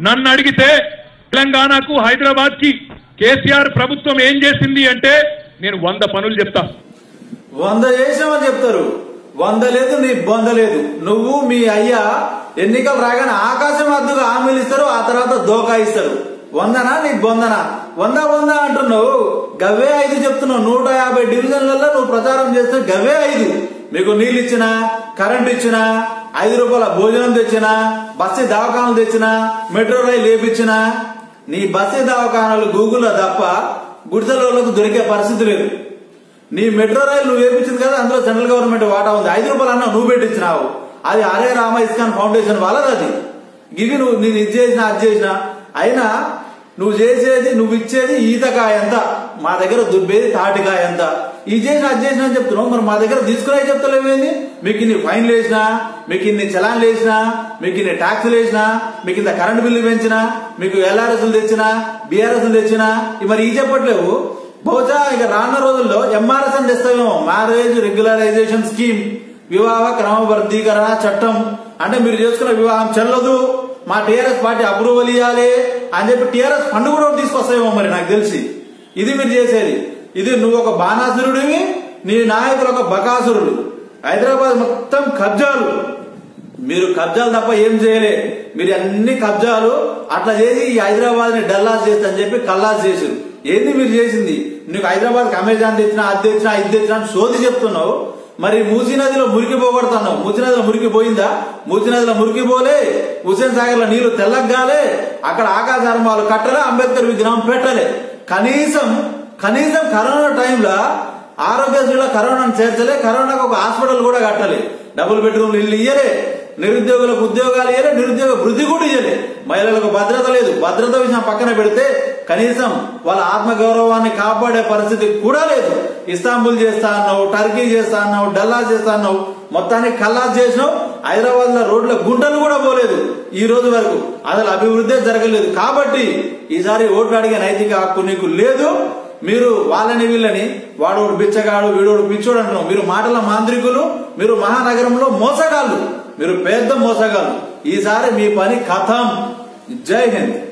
నన్ను అడిగితే తెలంగాణకు హైదరాబాద్కి కేసీఆర్ ప్రభుత్వం ఏం చేసింది అంటే నేను వంద పనులు చెప్తా. వంద చేసామని చెప్తారు. వంద లేదు నీ బొంద లేదు. నువ్వు మీ అయ్యా ఎన్నికలు రాగానే ఆకాశం అద్దుగా హామీలు ఇస్తారు ఆ తర్వాత దోకా ఇస్తారు. వందనా నీ బొందనా వంద వంద అంటున్నావు. గవే ఐదు చెప్తున్నావు. నూట యాభై డివిజన్లలో నువ్వు ప్రచారం చేస్తే గవే ఐదు. మీకు నీళ్ళు ఇచ్చినా కరెంట్ ఇచ్చినా ఐదు రూపాయల భోజనం తెచ్చినా బస్సు దవాఖానలు తెచ్చినా మెట్రో రైలు వేపించినా నీ బస్సు దవాఖానాలు గూగుల్లో తప్ప గుడిసెలకు దొరికే పరిస్థితి లేదు. నీ మెట్రో రైలు నువ్వు వేపించింది కదా అందులో సెంట్రల్ గవర్నమెంట్ వాటా ఉంది. ఐదు రూపాయలు అన్నా నువ్వు పెట్టించినావు. అది అరే రామ ఇస్కాన్ ఫౌండేషన్ వాళ్ళది అది. ఇవి నువ్వు నేను ఇది చేసినా అది చేసినా. అయినా నువ్వు చేసేది నువ్వు ఇచ్చేది ఈతకాయ ఎంత మా దగ్గర దుబ్బేది తాటికాయ ఎంత ఇది చేసిన అది అని చెప్తున్నావు. మరి మా దగ్గర తీసుకునే చెప్తలేమేంది మీకు ఇన్ని ఫైన్లు వేసినా మీకు ఇన్ని చలాన్లు వేసినా మీకు ఇన్ని ట్యాక్సులు వేసినా మీకు ఇంత కరెంట్ బిల్లు పెంచినా మీకు ఎల్ఆర్ఎస్లు తెచ్చినా బీఆర్ఎస్లు తెచ్చినా మరి ఈ చెప్పట్లేవు. బహుశా ఇక రానున్న రోజుల్లో ఎంఆర్ఎస్ అని తెస్తామేమో మ్యారేజ్ రెగ్యులరైజేషన్ స్కీమ్ వివాహ క్రమబద్ధీకరణ చట్టం. అంటే మీరు చేసుకున్న వివాహం చెల్లదు. మా టీఆర్ఎస్ పార్టీ అప్రూవల్ ఇవ్వాలి అని చెప్పి టీఆర్ఎస్ ఫండ్ కూడా తీసుకొస్తాయేమో మరి నాకు తెలిసి. ఇది మీరు చేసేది. ఇది నువ్వు ఒక బాణాసురుడివి నీ నాయకులు ఒక బకాసురుడు. హైదరాబాద్ మొత్తం కబ్జాలు. మీరు కబ్జాలు తప్ప ఏం చేయలే. మీరు అన్ని కబ్జాలు అట్లా చేసి ఈ హైదరాబాద్ని డల్లాస్ చేస్తా అని చెప్పి కల్లాస్ చేసారు ఏంది మీరు చేసింది? నీకు హైదరాబాద్ అమెజాన్ తెచ్చినా అది తెచ్చినా ఇది తెచ్చినా అని సోది చెప్తున్నావు. మరి మూసీ నదిలో మురికి పోగొడుతున్నావు. మూసీ నదిలో మురికి పోయిందా? మూసీ నదిలో మురికి పోలే. హుసేన్ సాగర్లో నీళ్ళు తెల్లగాలే అక్కడ ఆకాశర్మాలు కట్టలే అంబేద్కర్ విగ్రహం పెట్టలే. కనీసం కనీసం కరోనా టైంలో ఆరోగ్యశ్రీలో కరోనాను చేర్చలే కరోనాకు ఒక హాస్పిటల్ కూడా కట్టలే. డబుల్ బెడ్రూమ్లు ఇల్లు ఇయ్యలే నిరుద్యోగులకు ఉద్యోగాలు ఇయ్యలే నిరుద్యోగ వృద్ధి కూడా ఇయ్యలే. మహిళలకు భద్రత లేదు. భద్రత విషయం పక్కన పెడితే కనీసం వాళ్ళ ఆత్మగౌరవాన్ని కాపాడే పరిస్థితి కూడా లేదు. ఇస్తాంబుల్ చేస్తా అన్నావు టర్కీ చేస్తా అన్నావు డల్లా చేస్తా అన్నావు మొత్తానికి కల్లాస్ చేసినావు హైదరాబాద్లో రోడ్ల గుంటలు కూడా పోలేదు ఈ రోజు వరకు. అసలు అభివృద్ధి జరగలేదు. కాబట్టి ఈసారి ఓట్లు అడిగే నైతిక హక్కు నీకు లేదు. మీరు వాళ్ళని వీళ్ళని వాడోడు బిచ్చగాడు వీడోడు పిచ్చోడు అంటున్నాం మీరు మాటల మాంత్రికులు మీరు మహానగరంలో మోసగాళ్ళు. మీరు పెద్ద మోసగాళ్ళు. ఈసారి మీ పని కథం. జై హింద్.